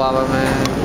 lava, man.